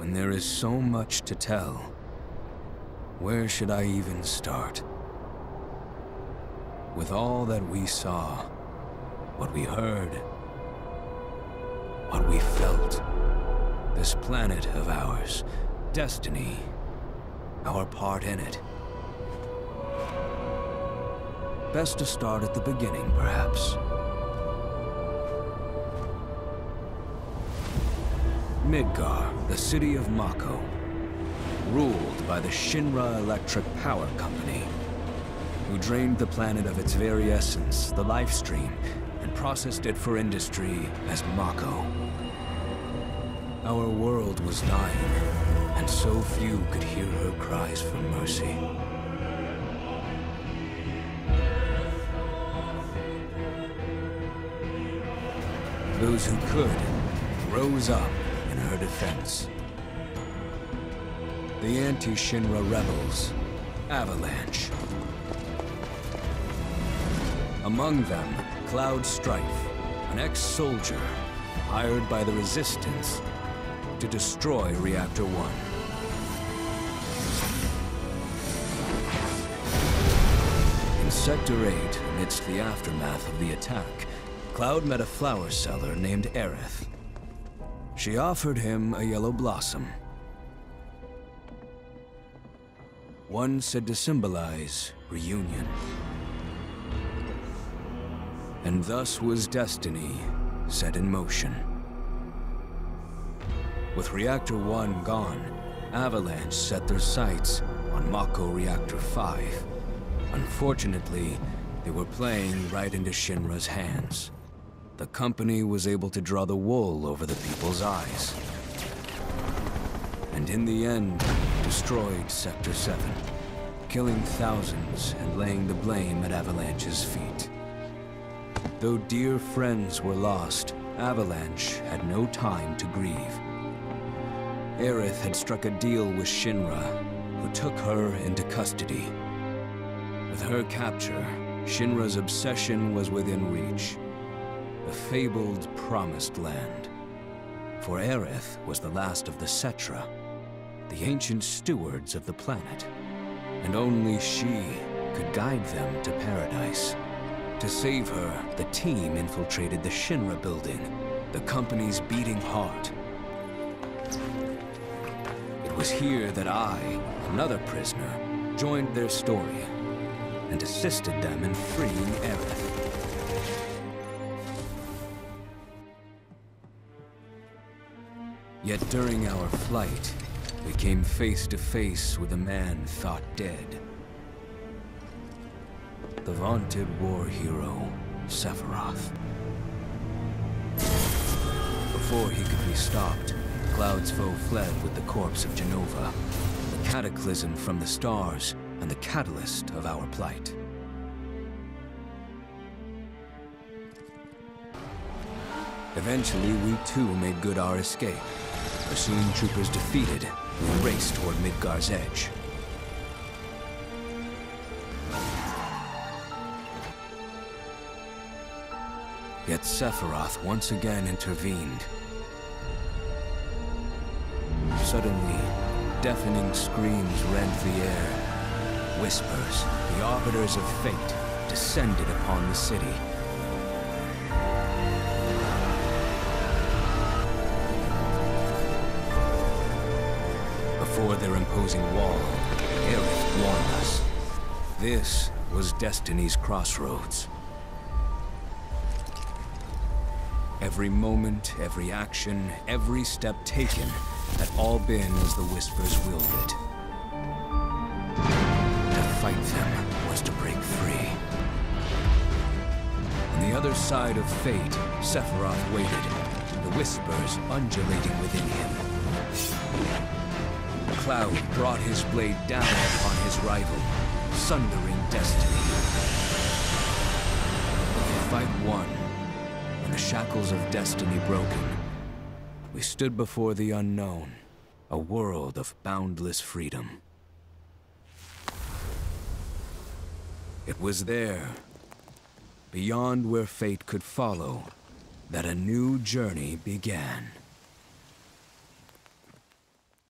When there is so much to tell, where should I even start? With all that we saw, what we heard, what we felt, this planet of ours, destiny, our part in it. Best to start at the beginning, perhaps. Midgar, the city of Mako, ruled by the Shinra Electric Power Company, who drained the planet of its very essence, the life stream, and processed it for industry as Mako. Our world was dying, and so few could hear her cries for mercy. Those who could rose up in her defense. The anti-Shinra rebels, Avalanche. Among them, Cloud Strife, an ex-soldier hired by the Resistance to destroy Reactor 1. In Sector 8, amidst the aftermath of the attack, Cloud met a flower seller named Aerith. She offered him a yellow blossom. One said to symbolize reunion. And thus was destiny set in motion. With Reactor 1 gone, Avalanche set their sights on Mako Reactor 5. Unfortunately, they were playing right into Shinra's hands. The company was able to draw the wool over the people's eyes. And in the end, destroyed Sector 7, killing thousands and laying the blame at Avalanche's feet. Though dear friends were lost, Avalanche had no time to grieve. Aerith had struck a deal with Shinra, who took her into custody. With her capture, Shinra's obsession was within reach. The fabled Promised Land. For Aerith was the last of the Cetra, the ancient stewards of the planet. And only she could guide them to paradise. To save her, the team infiltrated the Shinra building, the company's beating heart. It was here that I, another prisoner, joined their story and assisted them in freeing Aerith. Yet during our flight, we came face to face with a man thought dead. The vaunted war hero, Sephiroth. Before he could be stopped, Cloud's foe fled with the corpse of Jenova, the cataclysm from the stars and the catalyst of our plight. Eventually, we too made good our escape. Pursuing troopers defeated, raced toward Midgar's edge. Yet Sephiroth once again intervened. Suddenly, deafening screams rent the air. Whispers, the arbiters of fate, descended upon the city. Wall, Aerith warned us. This was Destiny's crossroads. Every moment, every action, every step taken had all been as the Whispers willed it. To fight them was to break free. On the other side of fate, Sephiroth waited, the Whispers undulating within him. Cloud brought his blade down upon his rival, sundering destiny. The fight won, and the shackles of destiny broken. We stood before the unknown, a world of boundless freedom. It was there, beyond where fate could follow, that a new journey began.